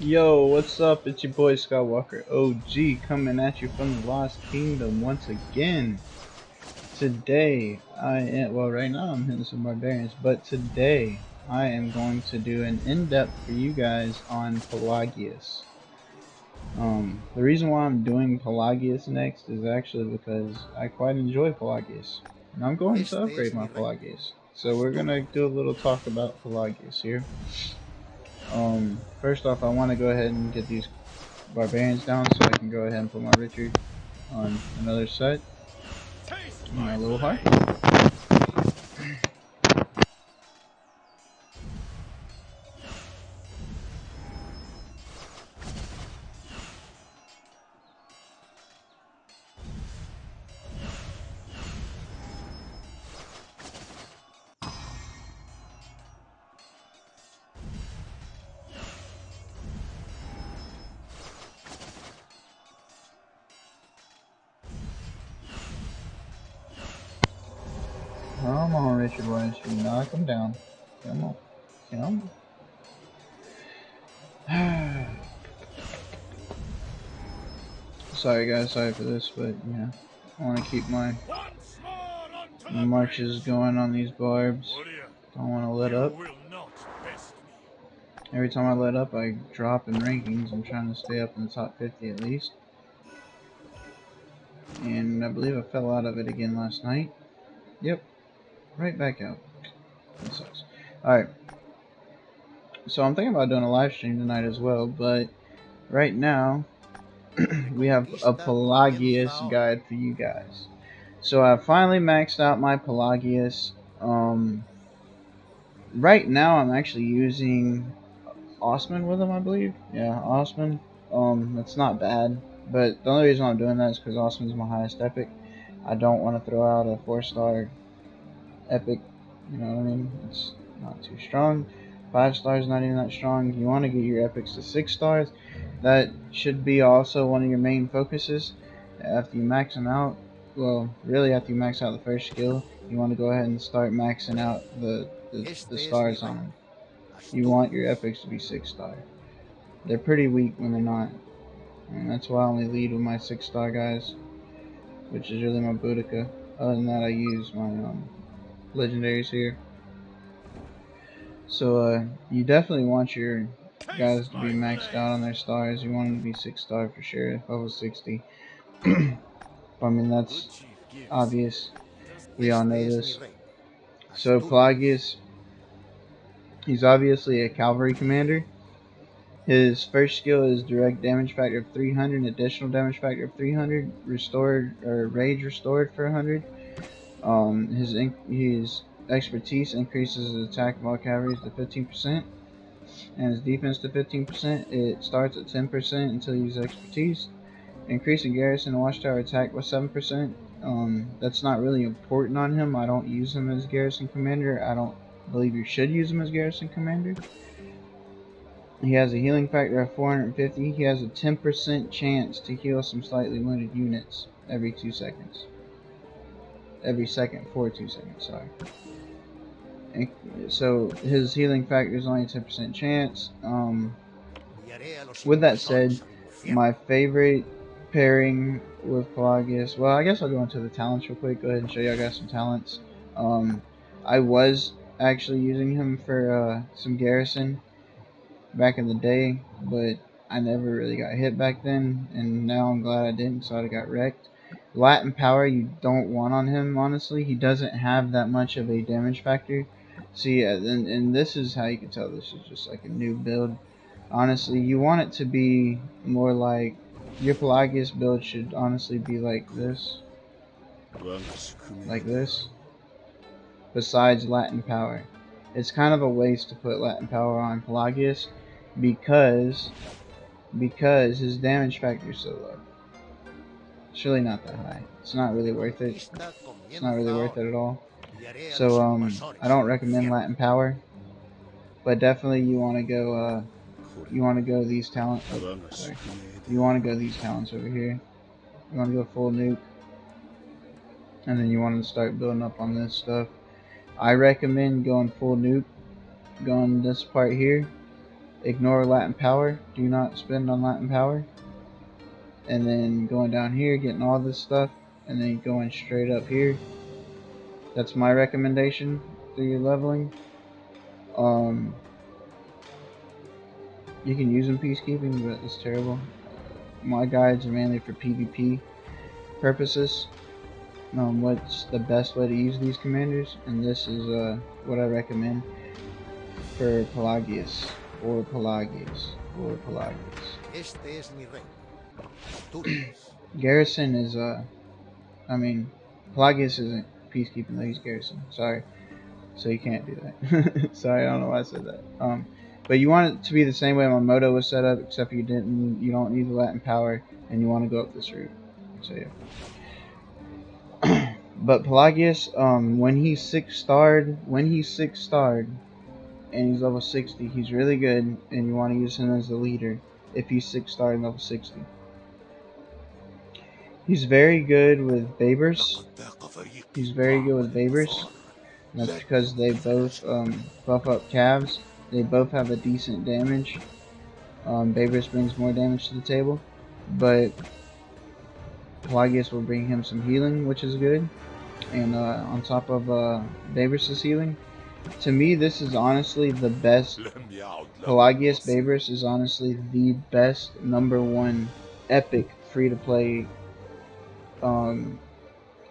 Yo, what's up? It's your boy Skywalker OG coming at you from the Lost Kingdom once again. Today, I am, well, right now I'm hitting some barbarians, but today I am going to do an in-depth for you guys on Pelagius. Um, the reason why I'm doing Pelagius next is actually because I quite enjoy Pelagius. And I'm going to upgrade my Pelagius. So we're going to do a little talk about Pelagius here. Um, first off, I want to go ahead and get these barbarians down so I can go ahead and put my Richard on another set. My little heart. Richard Wise. You knock him down. Come on. Come on. sorry, guys. Sorry for this, but yeah. I want to keep my, marches going on these barbs. Don't want to let up. Every time I let up, I drop in rankings. I'm trying to stay up in the top 50 at least. And I believe I fell out of it again last night. Yep, right back out. That sucks. Alright. So I'm thinking about doing a live stream tonight as well, but right now we have a Pelagius guide for you guys. So I finally maxed out my Pelagius. Um, right now I'm actually using Osman with him, I believe. Yeah, Osman. Um, that's not bad. But the only reason I'm doing that is because Osman's my highest epic. I don't want to throw out a 4-star epic. You know what I mean? It's not too strong. Five stars not even that strong. You want to get your epics to six stars. That should be also one of your main focuses. After you max them out, well, really after you max out the first skill, you want to go ahead and start maxing out the, the, the stars on them. You want your epics to be six star. They're pretty weak when they're not. And that's why I only lead with my six star guys. Which is really my Boudica. Other than that, I use my um, legendaries here. So uh, you definitely want your guys to be maxed out on their stars. You want them to be 6 star for sure, level 60. I mean, that's obvious. We all know this. So Pelagius, he's obviously a cavalry commander. His first skill is direct damage factor of 300, additional damage factor of 300, restored or rage restored for 100. Um, his his expertise increases his attack cavalries to 15%, and his defense to 15%. It starts at 10% until you use expertise. Increasing garrison and watchtower attack by 7%. Um, that's not really important on him. I don't use him as garrison commander. I don't believe you should use him as garrison commander. He has a healing factor of 450. He has a 10% chance to heal some slightly wounded units every 2 seconds. Every second for 2 seconds, sorry so his healing factor is only 10% chance. Um, with that said, my favorite pairing with Pelagius, well, I guess I'll go into the talents real quick. Go ahead and show you I got some talents. Um, I was actually using him for uh, some garrison back in the day, but I never really got hit back then, and now I'm glad I didn't, so I got wrecked. Latin power you don't want on him, honestly. He doesn't have that much of a damage factor. See, uh, and, and this is how you can tell this is just like a new build. Honestly, you want it to be more like your Pelagius build should honestly be like this. Like this. Besides Latin power. It's kind of a waste to put Latin power on Pelagius because because his damage factor is so low. It's really not that high. It's not really worth it. It's not really worth it at all. So um, I don't recommend Latin Power, but definitely you want to go. Uh, you want to go these talents. Oh, sorry. You want to go these talents over here. You want to go full nuke, and then you want to start building up on this stuff. I recommend going full nuke, going this part here, ignore Latin power. Do not spend on Latin power. And then going down here, getting all this stuff, and then going straight up here. That's my recommendation for your leveling. Um, you can use in peacekeeping, but it's terrible. My guides are mainly for PvP purposes. Um, what's the best way to use these commanders, and this is uh, what I recommend for Pelagius, or Pelagius, or Pelagius. Garrison is, uh, I mean, Pelagius isn't peacekeeping though, he's Garrison, sorry. So you can't do that. sorry, I don't know why I said that. Um, but you want it to be the same way my moto was set up, except you didn't, you don't need the Latin power, and you want to go up this route. So yeah. but Pelagius, um, when he's six starred, when he's six starred, and he's level 60, he's really good, and you want to use him as the leader if he's six star and level 60. He's very good with Baibars. He's very good with Baibars. That's because they both um, buff up calves. They both have a decent damage. Um, Baibars brings more damage to the table, but Pelagius will bring him some healing, which is good. And uh, on top of uh, Baibars' healing, to me, this is honestly the best. Pelagius Baibars is honestly the best number one epic free to play um,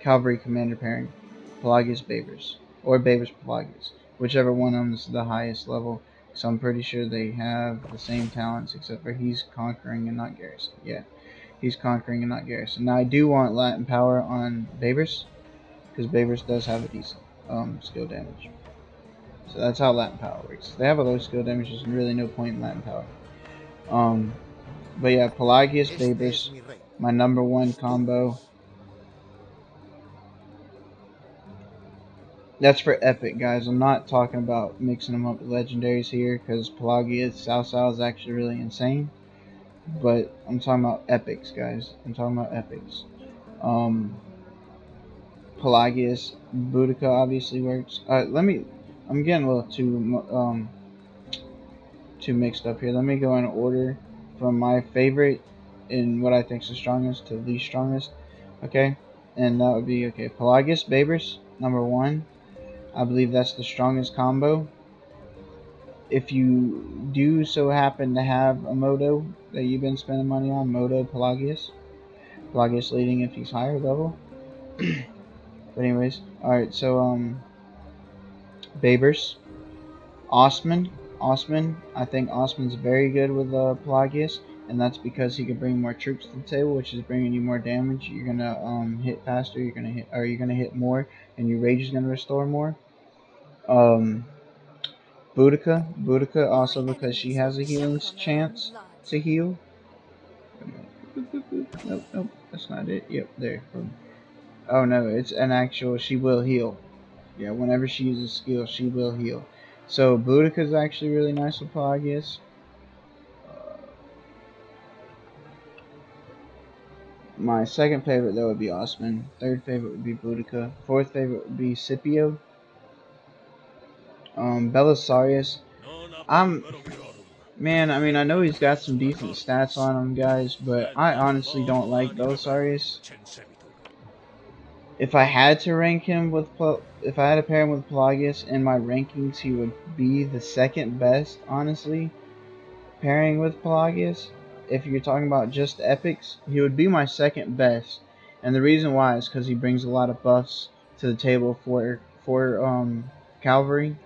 cavalry commander pairing. Pelagius Baibars or Baibars Pelagius, whichever one of them is the highest level. So I'm pretty sure they have the same talents, except for he's conquering and not Garrison. Yeah, he's conquering and not Garrison. Now I do want Latin power on Baibars, because Baibars does have a decent um, skill damage. So that's how Latin power works. They have a low skill damage, there's really no point in Latin power. Um, but yeah, Pelagius Baibars, my number one combo. That's for epic, guys. I'm not talking about mixing them up with legendaries here, because Pelagius Cao is actually really insane. But I'm talking about epics, guys. I'm talking about epics. Um, Pelagius, Boudica obviously works. Uh, let me. I'm getting a little too um too mixed up here. Let me go in order from my favorite in what I think is the strongest to least strongest. Okay, and that would be okay. Pelagius Baibars number one. I believe that's the strongest combo. If you do so happen to have a Moto that you've been spending money on, Moto Pelagius. Pelagius leading if he's higher level. but anyways, alright, so um Baibars. Osman. Osman. I think Osman's very good with uh, Pelagius, and that's because he can bring more troops to the table, which is bringing you more damage. You're gonna um, hit faster. You're gonna hit, or you're gonna hit more, and your rage is gonna restore more. Um, Boudica. Boudica also because she has a healing chance to heal. Nope, nope, that's not it. Yep, there. Oh no, it's an actual, she will heal. Yeah, whenever she uses skill, she will heal. So Boudica is actually really nice with Pelagius. Uh, my second favorite though would be Osman. Third favorite would be Boudica. Fourth favorite would be Scipio. Um, Belisarius. I'm, man, I mean, I know he's got some decent stats on him, guys, but I honestly don't like Belisarius. If I had to rank him with, if I had to pair him with Pelagius in my rankings, he would be the second best, honestly, pairing with Pelagius. If you're talking about just epics, he would be my second best. And the reason why is because he brings a lot of buffs to the table for, for, um, Cavalry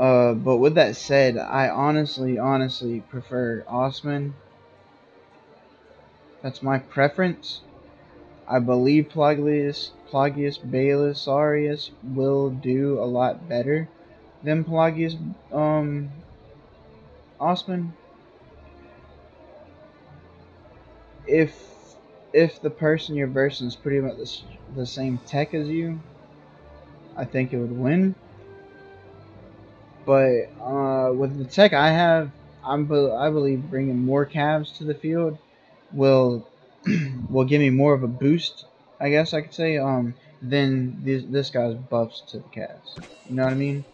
uh, but with that said, I honestly, honestly prefer Osman. That's my preference. I believe Pelagius, Pelagius Belisarius will do a lot better than Pelagius um, Osman. If if the person you're versing is pretty much the, the same tech as you, I think it would win. But uh, with the tech I have, I'm I believe bringing more calves to the field will will give me more of a boost. I guess I could say um than this this guy's buffs to the calves. You know what I mean?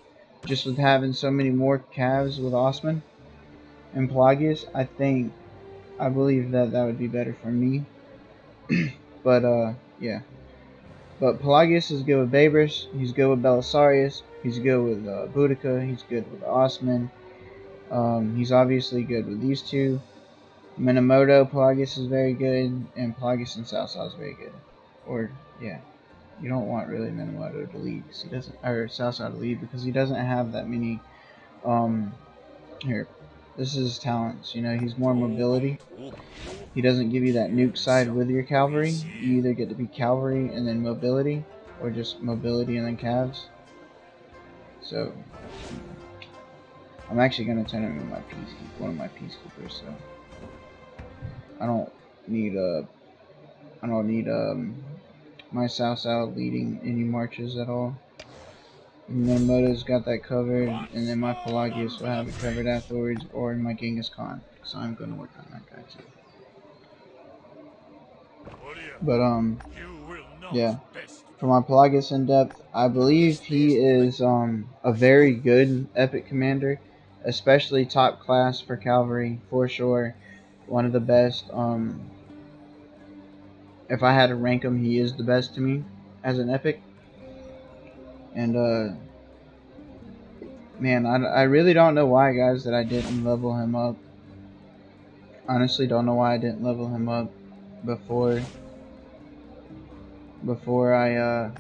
Just with having so many more calves with Osman, and Pelagius, I think, I believe that that would be better for me. but, uh, yeah. But Pelagius is good with Baibars, he's good with Belisarius, he's good with uh, Boudica, he's good with Osman. Um, he's obviously good with these two. Minamoto, Pelagius is very good, and Pelagius and Cao Cao is very good. Or, yeah. You don't want really Minamoto to lead, because he doesn't, or Cao Cao to lead, because he doesn't have that many, um, here, this is his talents. You know, he's more mobility. He doesn't give you that nuke side with your cavalry. You either get to be cavalry and then mobility, or just mobility and then calves. So, I'm actually going to turn him into my peacekeeper, one of my peacekeepers, so. I don't need, a, I don't need, um, my Cao Cao leading any marches at all. Minamoto's got that covered, and then my Pelagius will have it covered afterwards, or my Genghis Khan, so I'm going to work on that guy too. But, um, yeah. For my Pelagius in depth, I believe he is um, a very good epic commander, especially top class for cavalry, for sure. One of the best. Um, if I had to rank him, he is the best to me as an epic. And, uh, man, I, I really don't know why, guys, that I didn't level him up. Honestly, don't know why I didn't level him up before, before I, uh,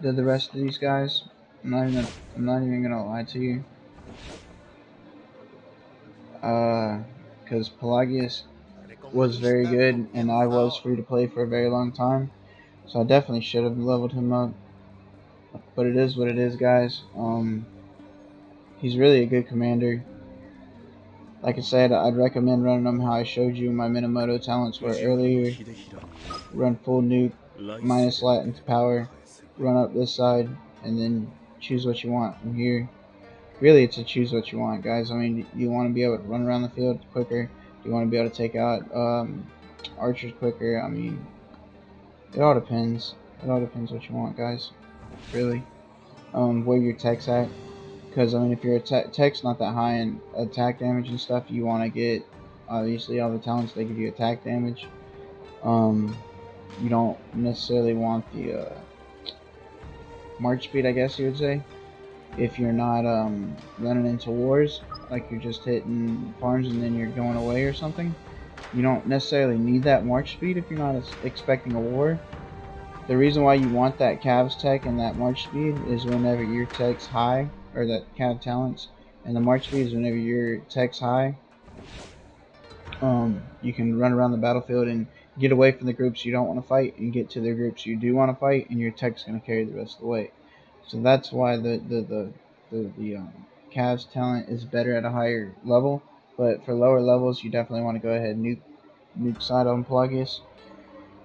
did the rest of these guys. I'm not even, I'm not even gonna lie to you. Uh, because Pelagius was very good, and I was free to play for a very long time. So I definitely should have leveled him up. But it is what it is, guys. Um, he's really a good commander. Like I said, I'd recommend running them how I showed you my Minamoto talents were earlier. Run full nuke, minus Latin to power, run up this side, and then choose what you want from here. Really, it's to choose what you want, guys. I mean, you want to be able to run around the field quicker. You want to be able to take out um, archers quicker. I mean, it all depends. It all depends what you want, guys really. Um, where your tech's at. Because, I mean, if your tech's not that high in attack damage and stuff, you want to get, obviously, all the talents, they give you attack damage. Um, you don't necessarily want the, uh, march speed, I guess you would say. If you're not, um, running into wars, like you're just hitting farms and then you're going away or something. You don't necessarily need that march speed if you're not expecting a war. The reason why you want that Cavs tech and that March speed is whenever your tech's high, or that Cav talents, and the March is whenever your tech's high, um, you can run around the battlefield and get away from the groups you don't want to fight and get to the groups you do want to fight, and your tech's going to carry the rest of the way. So that's why the the the the, the um, Cavs talent is better at a higher level, but for lower levels, you definitely want to go ahead and nuke nuke side on Pelagius,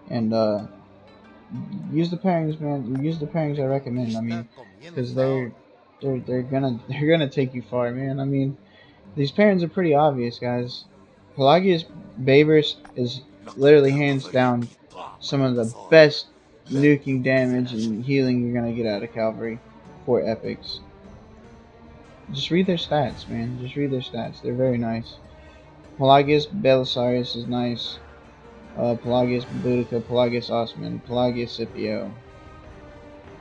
and uh, use the pairings, man. Use the pairings I recommend. I mean, because they're they're they're gonna they're gonna take you far, man. I mean, these pairings are pretty obvious, guys. Pelagius Baibars is literally hands down some of the best nuking damage and healing you're gonna get out of Calvary for epics. Just read their stats, man. Just read their stats. They're very nice. Pelagius Belisarius is nice uh, Pelagius Boudica, Pelagius Osman, Pelagius Scipio.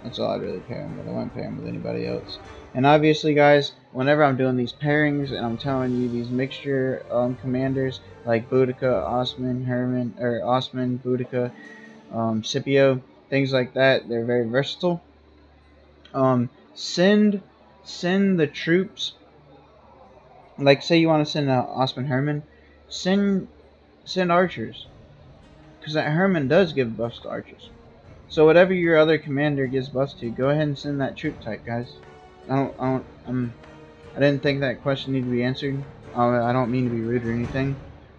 That's all I'd really pair him with. I won't pair him with anybody else. And obviously, guys, whenever I'm doing these pairings and I'm telling you these mixture um, commanders like Boudica, Osman, Herman, or Osman, Boudica, um, Scipio, things like that, they're very versatile. Um, send send the troops. Like, say you want to send uh, Osman Herman, send send archers because that Herman does give buffs to archers. So whatever your other commander gives buffs to, go ahead and send that troop type, guys. I don't, I don't, um, I didn't think that question needed to be answered. I don't mean to be rude or anything.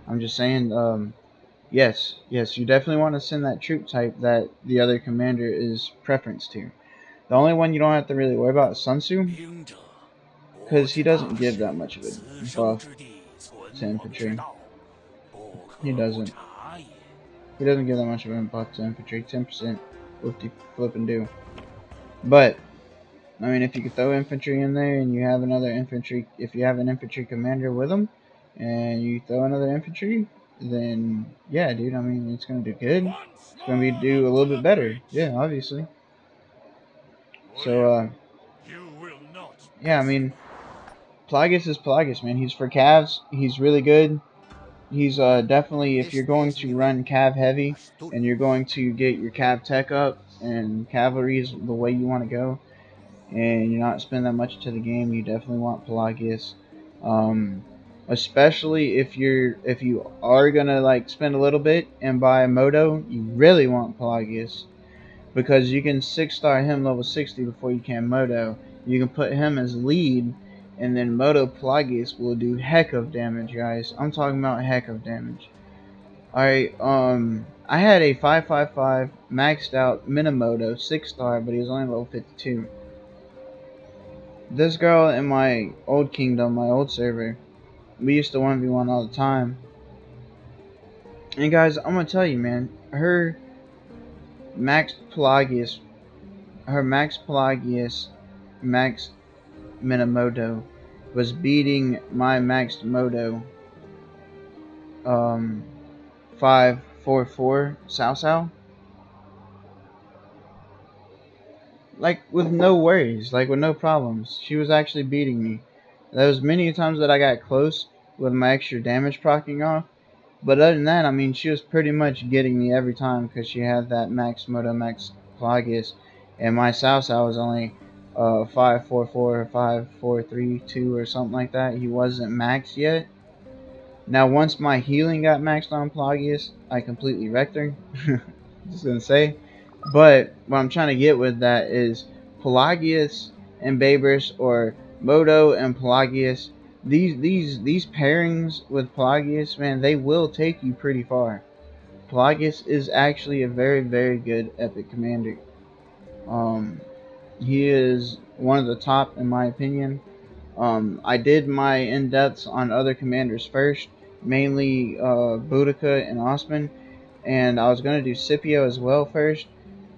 I'm just saying, um, yes, yes, you definitely want to send that troop type that the other commander is preference to. The only one you don't have to really worry about is Sun Tzu, because he doesn't give that much of a buff to infantry. He doesn't. He doesn't give that much of an buff to infantry. 10% flip and do. But I mean, if you could throw infantry in there and you have another infantry, if you have an infantry commander with them, and you throw another infantry, then yeah, dude. I mean, it's gonna do good. It's gonna be do a little bit better. Yeah, obviously. So, uh, yeah, I mean, Pelagius is Pelagius, man. He's for Cavs. He's really good. He's uh, definitely, if you're going to run Cav heavy and you're going to get your Cav tech up and cavalry is the way you want to go, and you're not spending that much to the game, you definitely want Pelagius. Um, especially if you're if you are gonna like spend a little bit and buy a Moto, you really want Pelagius because you can six star him level 60 before you can Moto. You can put him as lead, and then Moto Pelagius will do heck of damage, guys. I'm talking about heck of damage. Alright, um, I had a 555 maxed out Minamoto 6 star, but he was only level 52. This girl in my old kingdom, my old server, we used to 1v1 all the time. And guys, I'm gonna tell you, man, her Max Pelagius, her Max Pelagius, Max Minamoto was beating my Max Moto um 544 Cao. Like with no worries, like with no problems. She was actually beating me. There was many times that I got close with my extra damage proccing off. But other than that, I mean, she was pretty much getting me every time because she had that Max Moto Max Pelagius. And my Cao was only uh, 544 5432 or something like that. He wasn't maxed yet. Now, once my healing got maxed on Pelagius, I completely wrecked her. Just gonna say. But what I'm trying to get with that is Pelagius and Baibars or Moto and Pelagius, these these these pairings with Pelagius, man, they will take you pretty far. Pelagius is actually a very very good epic commander. Um, he is one of the top in my opinion. Um, I did my in-depths on other commanders first, mainly uh, Boudica and Osman, and I was going to do Scipio as well first,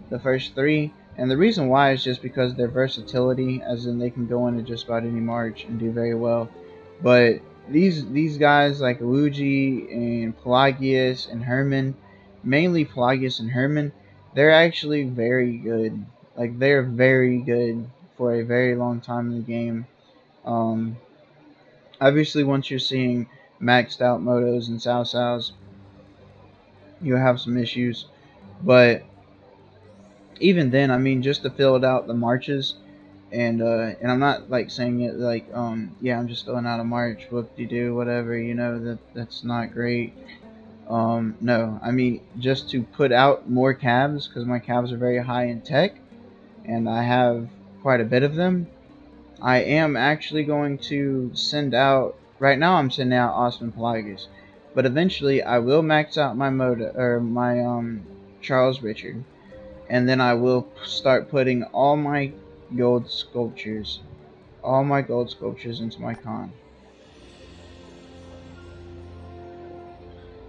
the first three, and the reason why is just because their versatility, as in they can go into just about any march and do very well. But these these guys like Luigi and Pelagius and Herman, mainly Pelagius and Herman, they're actually very good. Like they're very good for a very long time in the game. Um, obviously, once you're seeing maxed out motos and Cao Caos, you'll have some issues. But even then, I mean, just to fill it out the marches, and uh, and I'm not like saying it like um yeah I'm just filling out a march, whoop de do whatever you know that that's not great. Um, no, I mean just to put out more cabs because my cabs are very high in tech, and I have quite a bit of them. I am actually going to send out right now. I'm sending out Osman Pelagius, but eventually I will max out my mode or my um Charles Richard and then I will start putting all my gold sculptures all my gold sculptures into my Khan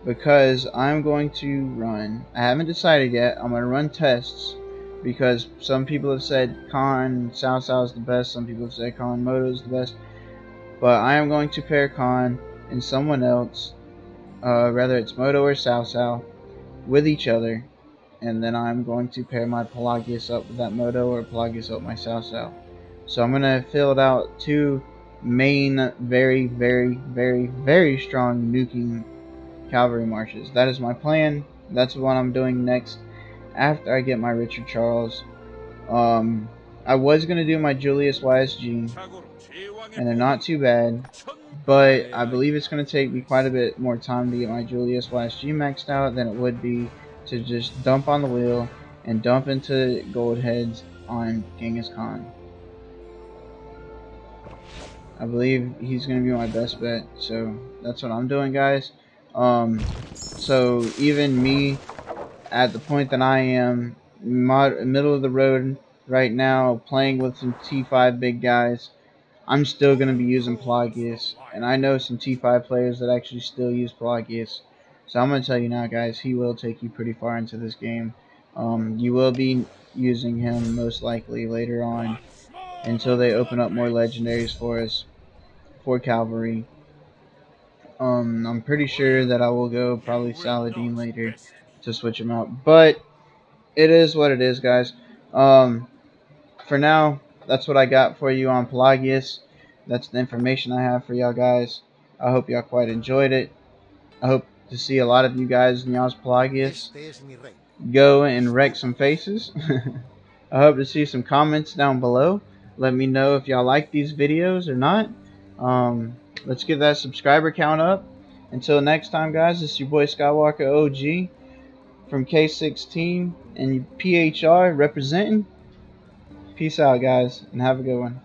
because I'm going to run I haven't decided yet I'm going to run tests because some people have said Khan Cao Cao is the best some people have said Khan Moto is the best but I am going to pair Khan and someone else uh, whether it's Moto or Cao Cao with each other and then I'm going to pair my Pelagius up with that Moto or Pelagius up with my Cao Cao. So I'm going to fill it out two main, very, very, very, very strong nuking cavalry marches. That is my plan. That's what I'm doing next after I get my Richard Charles. Um, I was going to do my Julius YSG, and they're not too bad, but I believe it's going to take me quite a bit more time to get my Julius YSG maxed out than it would be to just dump on the wheel and dump into gold heads on Genghis Khan. I believe he's going to be my best bet, so that's what I'm doing, guys. Um, so even me, at the point that I am, mod middle of the road right now, playing with some T5 big guys, I'm still going to be using Pelagius, and I know some T5 players that actually still use Pelagius. So I'm going to tell you now, guys, he will take you pretty far into this game. Um, you will be using him most likely later on. until they open up more legendaries for us for Cavalry. Um, I'm pretty sure that I will go probably Saladin later to switch them out. But it is what it is, guys. Um, for now, that's what I got for you on Pelagius. That's the information I have for y'all guys. I hope y'all quite enjoyed it. I hope to see a lot of you guys in y'all's Pelagius go and wreck some faces. I hope to see some comments down below. Let me know if y'all like these videos or not. Um, let's get that subscriber count up. Until next time, guys, it's your boy Skywalker OG from K16 and PHR representing. Peace out, guys, and have a good one.